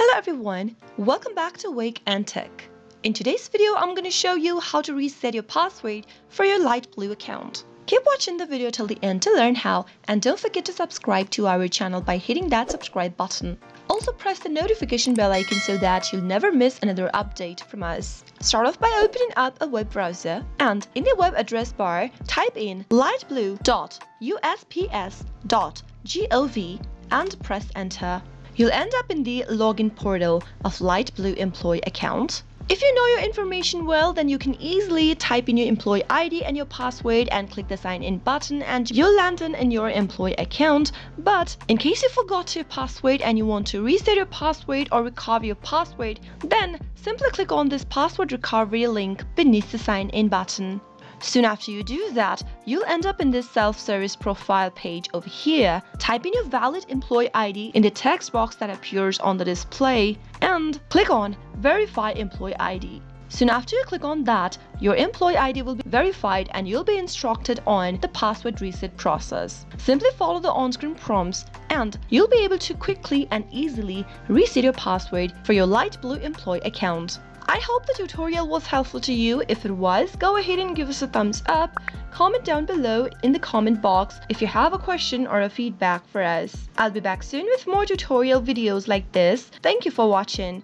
Hello everyone, welcome back to Wake and Tech. In today's video, I'm going to show you how to reset your password for your LiteBlue account. Keep watching the video till the end to learn how and don't forget to subscribe to our channel by hitting that subscribe button. Also press the notification bell icon so that you'll never miss another update from us. Start off by opening up a web browser and in the web address bar, type in liteblue.usps.gov and press enter. You'll end up in the login portal of LiteBlue employee account. If you know your information well, then you can easily type in your employee ID and your password and click the sign in button and you'll land in your employee account. But in case you forgot your password and you want to reset your password or recover your password, then simply click on this password recovery link beneath the sign in button. Soon after you do that, you'll end up in this self-service profile page over here. Type in your valid employee ID in the text box that appears on the display and click on Verify Employee ID. Soon after you click on that, your employee ID will be verified and you'll be instructed on the password reset process. Simply follow the on-screen prompts and you'll be able to quickly and easily reset your password for your LiteBlue employee account. I hope the tutorial was helpful to you. If it was, go ahead and give us a thumbs up. Comment down below in the comment box if you have a question or a feedback for us. I'll be back soon with more tutorial videos like this. Thank you for watching.